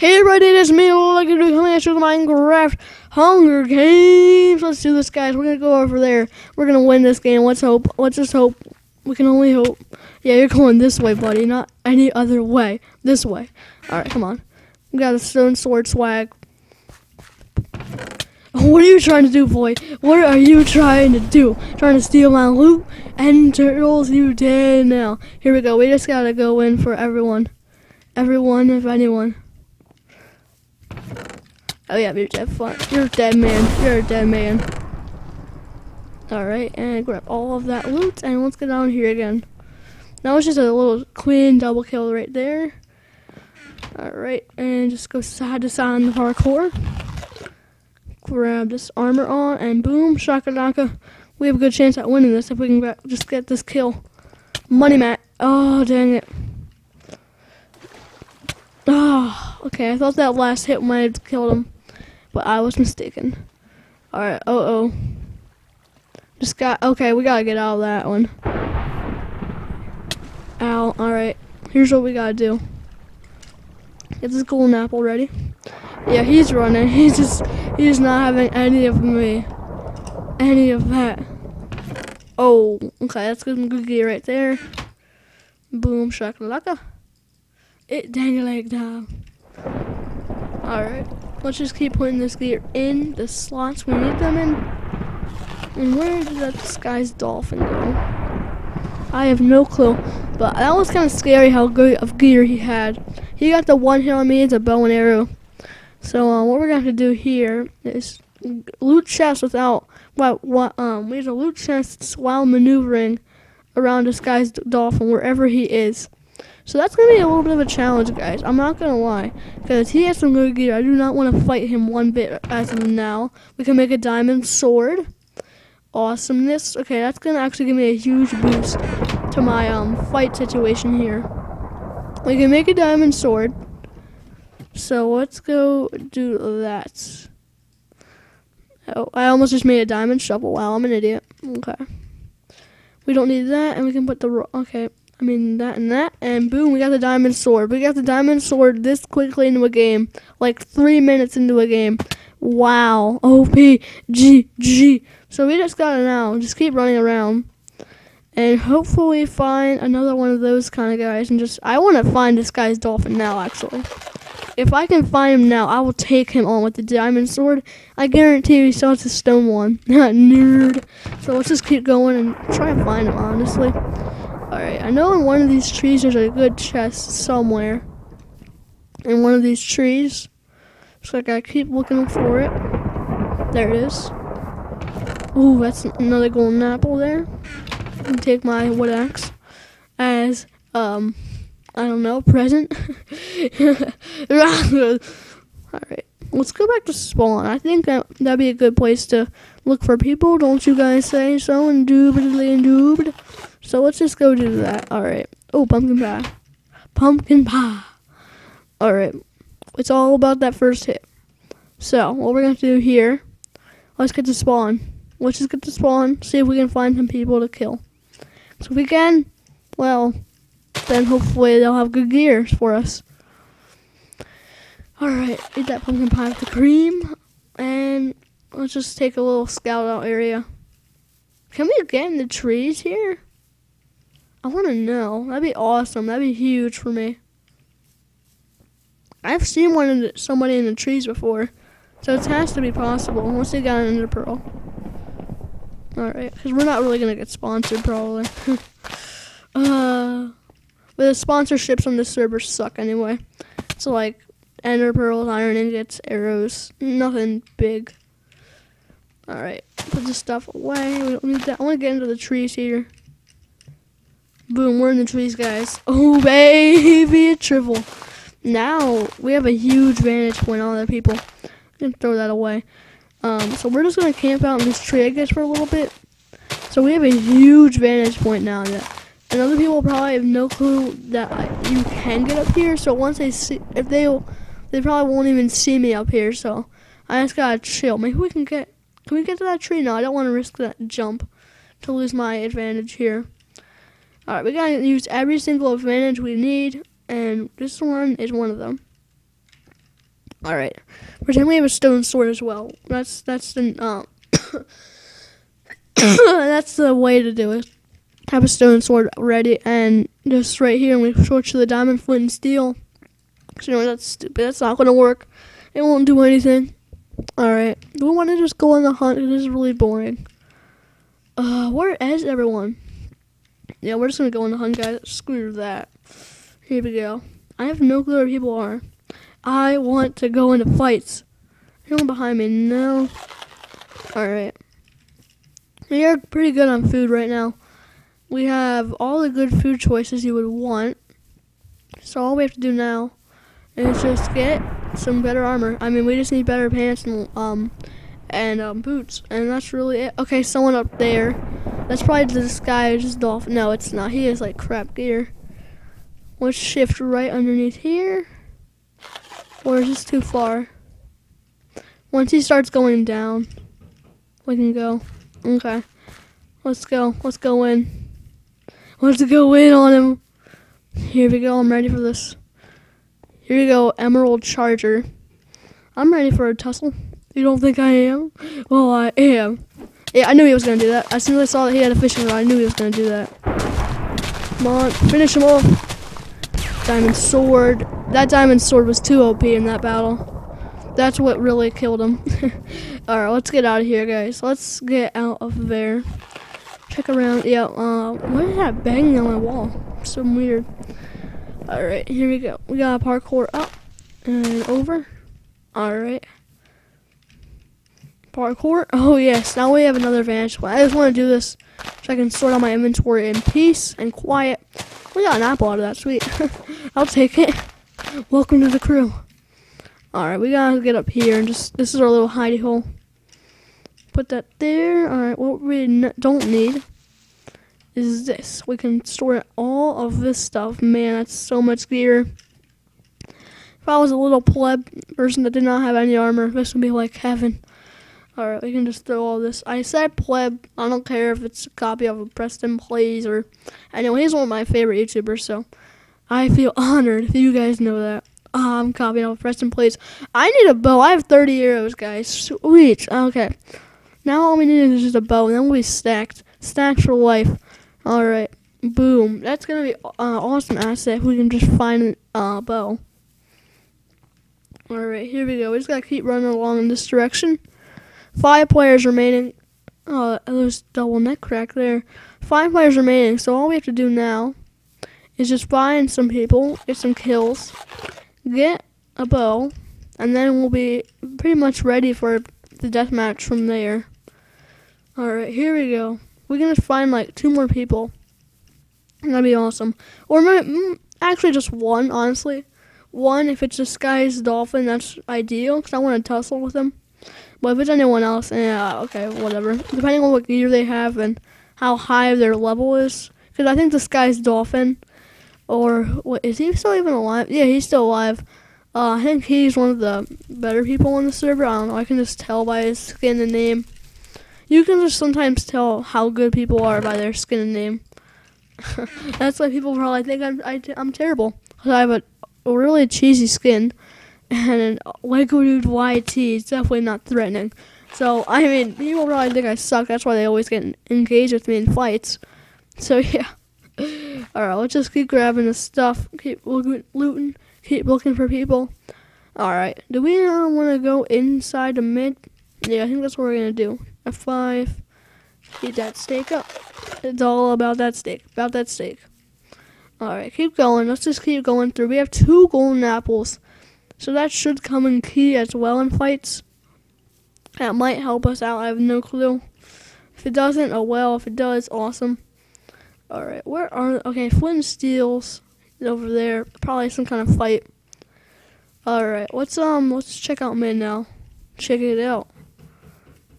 Hey everybody, it's me, you do coming at you with Minecraft Hunger Games. Let's do this, guys. We're gonna go over there. We're gonna win this game. Let's hope. Let's just hope. We can only hope. Yeah, you're going this way, buddy, not any other way. This way. All right, come on. We got a stone sword swag. What are you trying to do, boy? What are you trying to do? Trying to steal my loot? And turtles, you dead now. Here we go. We just gotta go in for everyone. Everyone, if anyone. Oh yeah, you're dead. You're a dead, man. You're a dead man. All right, and grab all of that loot, and let's get down here again. That was just a little clean double kill right there. All right, and just go side to side on the parkour. Grab this armor on, and boom, shakalaka. We have a good chance at winning this if we can just get this kill. Money mat. Oh, dang it. Oh, okay. I thought that last hit might have killed him, but I was mistaken. All right. Oh, oh. Just got. Okay, we gotta get out of that one. Ow. All right. Here's what we gotta do. Get this golden apple ready. Yeah, he's running. He's just. He's not having any of me. Any of that. Oh, okay. That's good cookie right there. Boom, shakalaka. It dang leg down. Alright. Let's just keep putting this gear in the slots we need them in. And where did that DisguisedDolphin go? I have no clue. But that was kind of scary how good of gear he had. He got the one hit on me, it's a bow and arrow. So uh, what we're going to have to do here is loot chests without what what um we have to loot chests while maneuvering around disguised dolphin wherever he is. So that's going to be a little bit of a challenge, guys. I'm not going to lie. Because he has some good gear. I do not want to fight him one bit as of now. We can make a diamond sword. Awesomeness. Okay, that's going to actually give me a huge boost to my um fight situation here. We can make a diamond sword. So let's go do that. Oh, I almost just made a diamond shovel. Wow, I'm an idiot. Okay. We don't need that, and we can put the... Okay. I mean, that and that, and boom, we got the diamond sword. We got the diamond sword this quickly into a game, like three minutes into a game. Wow, OP, G, G. So we just got it now. Just keep running around, and hopefully find another one of those kind of guys. And just, I want to find DisguisedDolphin now, actually. If I can find him now, I will take him on with the diamond sword. I guarantee he still has a stone one. Nerd. So let's just keep going and try and find him, honestly. Alright, I know in one of these trees there's a good chest somewhere. In one of these trees. So I gotta keep looking for it. There it is. Ooh, that's another golden apple there. Take my wood axe as, um, I don't know, present. Alright, let's go back to spawn. I think that, that'd be a good place to look for people, don't you guys say so? Indubitably indubitably. So let's just go do that. All right. Oh, pumpkin pie. Pumpkin pie. All right. It's all about that first hit. So what we're going to do here, let's get to spawn. Let's just get to spawn, see if we can find some people to kill. So if we can, well, then hopefully they'll have good gear for us. Alright, eat that pumpkin pie with the cream. And let's just take a little scout out area. Can we get in the trees here? I want to know. That'd be awesome. That'd be huge for me. I've seen one of the, somebody in the trees before, so it has to be possible once they got an ender pearl. All right, because we're not really gonna get sponsored probably. uh, but the sponsorships on this server suck anyway. So like ender pearls, iron ingots, arrows, nothing big. All right, put this stuff away. We don't need that. I want to get into the trees here. Boom, we're in the trees, guys. Oh, baby, a triple. Now, we have a huge vantage point on other people. I'm going to throw that away. Um, so we're just going to camp out in this tree, I guess, for a little bit. So we have a huge vantage point now. That, and other people probably have no clue that you can get up here. So once they see, if they, they probably won't even see me up here. So I just got to chill. Maybe we can get, can we get to that tree? No, I don't want to risk that jump to lose my advantage here. Alright, we gotta use every single advantage we need, and this one is one of them. All right. Pretend we have a stone sword as well. That's that's the um. that's the way to do it. Have a stone sword ready, and just right here, and we switch to the diamond, flint, and steel. You know that's stupid. That's not gonna work. It won't do anything. All right. Do we want to just go on the hunt? It is really boring. Uh, where is everyone? Yeah, we're just gonna go on the hunt, guys. Screw that. Here we go. I have no clue where people are. I want to go into fights. Anyone behind me? No. Alright. We are pretty good on food right now. We have all the good food choices you would want. So all we have to do now is just get some better armor. I mean, we just need better pants and um and um, boots, and that's really it. Okay, someone up there. That's probably DisguisedDolphin. No, it's not. He has like crap gear. Let's shift right underneath here. Or is this too far? Once he starts going down, we can go. Okay. Let's go. Let's go in. Let's go in on him. Here we go. I'm ready for this. Here we go. Emerald Charger. I'm ready for a tussle. You don't think I am? Well, I am. Yeah, I knew he was going to do that. As soon as I saw that he had a fishing rod, I knew he was going to do that. Come on. Finish him off. Diamond sword. That diamond sword was too OP in that battle. That's what really killed him. Alright, let's get out of here, guys. Let's get out of there. Check around. Yeah, uh, why is that banging on my wall? So weird. Alright, here we go. We got a parkour up and over. Alright. Parkour. Oh, yes. Now we have another vantage point. I just want to do this so I can sort out my inventory in peace and quiet. We got an apple out of that. Sweet. I'll take it. Welcome to the crew. Alright, we gotta get up here and just, this is our little hidey hole. Put that there. Alright, what we don't need is this. We can store all of this stuff. Man, that's so much gear. If I was a little pleb person that did not have any armor, this would be like heaven. Alright, we can just throw all this. I said pleb. I don't care if it's a copy of a PrestonPlayz or... I know he's one of my favorite YouTubers, so... I feel honored if you guys know that. Oh, I'm copying off PrestonPlayz. I need a bow. I have 30 arrows, guys. Sweet. Okay. Now all we need is just a bow, and then we'll be stacked. Stacked for life. Alright. Boom. That's going to be an uh, awesome asset if we can just find a uh, bow. Alright, here we go. We just got to keep running along in this direction. Five players remaining. Oh, there's double neck crack there. Five players remaining, so all we have to do now is just find some people, get some kills, get a bow, and then we'll be pretty much ready for the death match from there. Alright, here we go. We're gonna find like two more people. That'd be awesome. Or actually just one, honestly. One, if it's DisguisedDolphin, that's ideal, because I want to tussle with him. But if it's anyone else, yeah, okay, whatever. Depending on what gear they have and how high their level is. Because I think DisguisedDolphin, or what is he still even alive? Yeah, he's still alive. Uh, I think he's one of the better people on the server. I don't know. I can just tell by his skin and name. You can just sometimes tell how good people are by their skin and name. That's why people probably think I'm I, am i am terrible. Cause I have a really cheesy skin and Lego Dude YT is definitely not threatening. So, I mean, people probably think I suck. That's why they always get engaged with me in fights. So, yeah. Alright, let's just keep grabbing the stuff. Keep looting. Keep looking for people. Alright, do we uh, want to go inside the mid? Yeah, I think that's what we're going to do. F5. Keep that steak up. It's all about that steak. About that steak. Alright, keep going. Let's just keep going through. We have two golden apples. So that should come in key as well in fights. That might help us out. I have no clue. If it doesn't, oh well. If it does, awesome. Alright, where are... Okay, Flint Steels over there. Probably some kind of fight. Alright, let's, um, let's check out mid now. Check it out.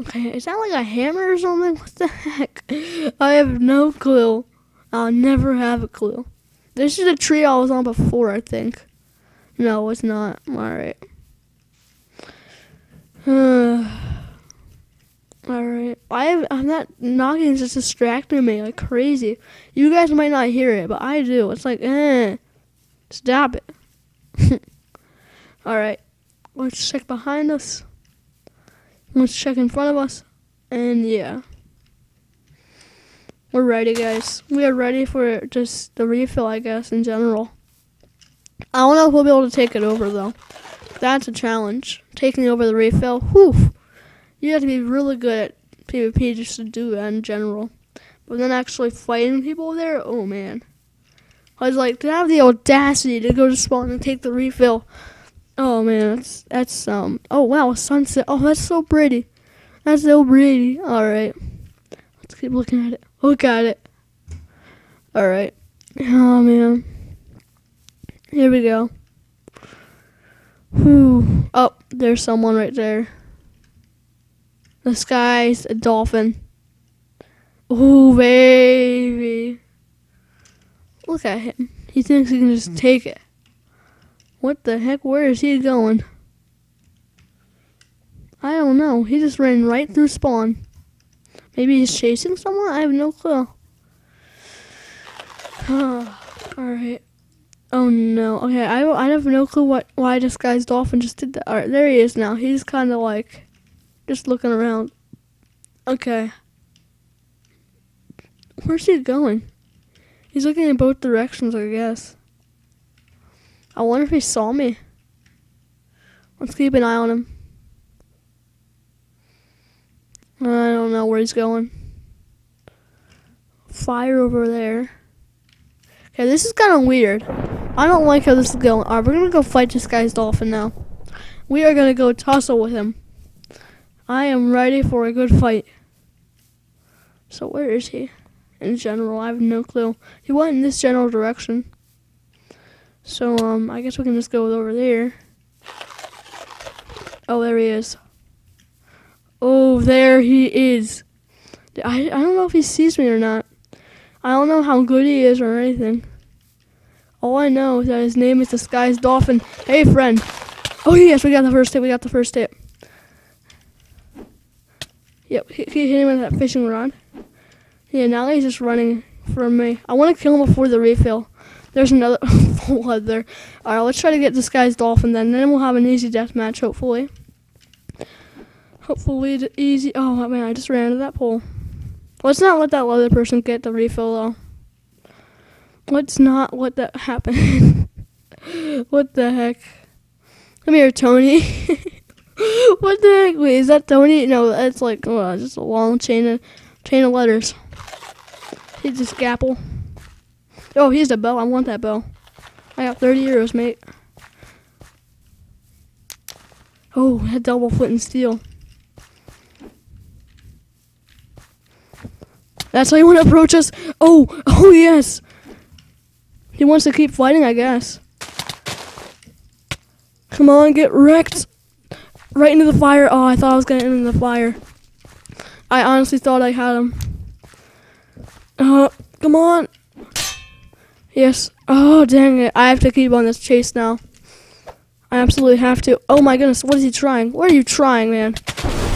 Okay, is that like a hammer or something? What the heck? I have no clue. I'll never have a clue. This is the tree I was on before, I think. No, it's not. Alright. Alright. I I'm not knocking just distracting me like crazy. You guys might not hear it, but I do. It's like, eh. Stop it. Alright. Let's check behind us. Let's check in front of us. And yeah. We're ready, guys. We are ready for just the refill, I guess, in general. I don't know if we'll be able to take it over, though. That's a challenge. Taking over the refill. Whew. You have to be really good at PvP just to do that in general. But then actually fighting people there, oh man. I was like, to have the audacity to go to spawn and take the refill. Oh man, that's that's um. Oh wow, sunset. Oh, that's so pretty. That's so pretty. All right, let's keep looking at it. Look at it. All right. Oh man. Here we go. Whew. Oh, there's someone right there. The sky's a dolphin. Oh baby. Look at him. He thinks he can just hmm. take it. What the heck? Where is he going? I don't know. He just ran right through spawn. Maybe he's chasing someone? I have no clue. Alright. Oh no. Okay, I, I have no clue what why DisguisedDolphin just did that. Alright, there he is now. He's kind of like just looking around. Okay. Where's he going? He's looking in both directions, I guess. I wonder if he saw me. Let's keep an eye on him. I don't know where he's going. Fire over there. Okay, this is kind of weird. I don't like how this is going. Alright, we're gonna go fight DisguisedDolphin now. We are gonna go tussle with him. I am ready for a good fight. So where is he? In general, I have no clue. He went in this general direction. So, um, I guess we can just go over there. Oh, there he is. Oh, there he is. I, I don't know if he sees me or not. I don't know how good he is or anything. All I know is that his name is Sky's Dolphin. Hey, friend. Oh, yes, we got the first hit. We got the first hit. Yep, he, hit him with that fishing rod. Yeah, now he's just running from me. I want to kill him before the refill. There's another flood there. Alright, let's try to get DisguisedDolphin then. Then we'll have an easy death match, hopefully. Hopefully easy. Oh, man, I just ran into that pole. Let's not let that other person get the refill, though. Let's not what that happened? what the heck? Come here, Tony. what the heck? Wait, is that Tony? No, that's like oh, just a long chain of chain of letters. He's a Gapple. Oh, here's a bell. I want that bell. I got 30 euros, mate. Oh, that double flint and steel. That's how you want to approach us? Oh, oh yes. He wants to keep fighting, I guess. Come on, get wrecked. Right into the fire. Oh, I thought I was going to end in the fire. I honestly thought I had him. Uh, come on. Yes. Oh, dang it. I have to keep on this chase now. I absolutely have to. Oh my goodness, what is he trying? What are you trying, man?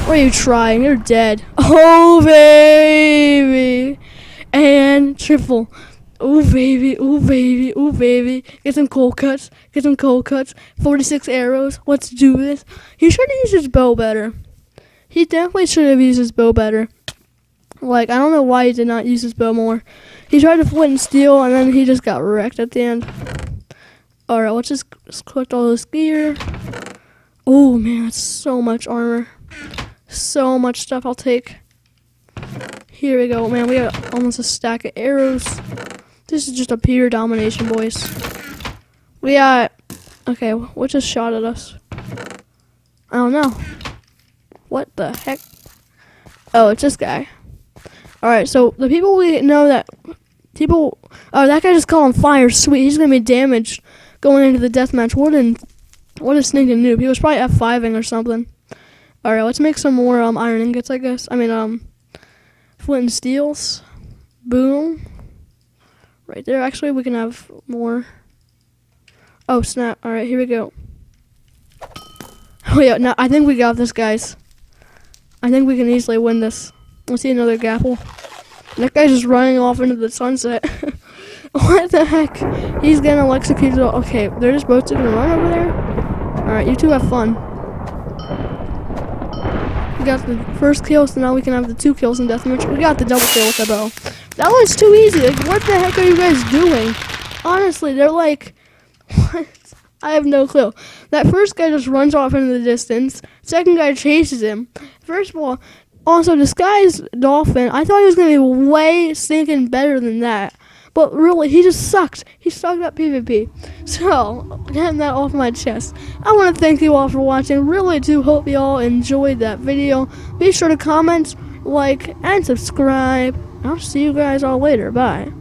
What are you trying? You're dead. Oh, baby. And triple. Oh, baby. Oh, baby. Oh, baby. Get some cold cuts. Get some cold cuts. 46 arrows. Let's do this. He should have used his bow better. He definitely should have used his bow better. Like, I don't know why he did not use his bow more. He tried to flint and steel, and then he just got wrecked at the end. Alright, let's just, just collect all this gear. Oh, man, that's so much armor. So much stuff I'll take. Here we go. Man, we got almost a stack of arrows. This is just a pure domination, boys. We got... Okay, what just shot at us? I don't know. What the heck? Oh, it's this guy. Alright, so the people we know that people oh that guy just caught on fire, sweet, he's gonna be damaged going into the deathmatch. What an what a sneaking noob. He was probably F fiving or something. Alright, let's make some more um iron ingots, I guess. I mean um flint and steels. Boom. Right there. Actually we can have more. Oh snap. Alright, here we go. Oh yeah, no, I think we got this guys. I think we can easily win this. Let's see another gapple. That guy's just running off into the sunset. what the heck? He's getting electrocuted. Okay, they're just both gonna run over there. Alright, you two have fun. We got the first kill, so now we can have the two kills in deathmatch. We got the double kill with the bow. That was too easy. Like, what the heck are you guys doing? Honestly, they're like, what? I have no clue. That first guy just runs off into the distance. Second guy chases him. First of all, also disguised dolphin. I thought he was gonna be way stinking better than that. But really, he just sucked. He sucked at PvP. So, getting that off my chest. I want to thank you all for watching. Really do hope you all enjoyed that video. Be sure to comment, like, and subscribe. I'll see you guys all later. Bye.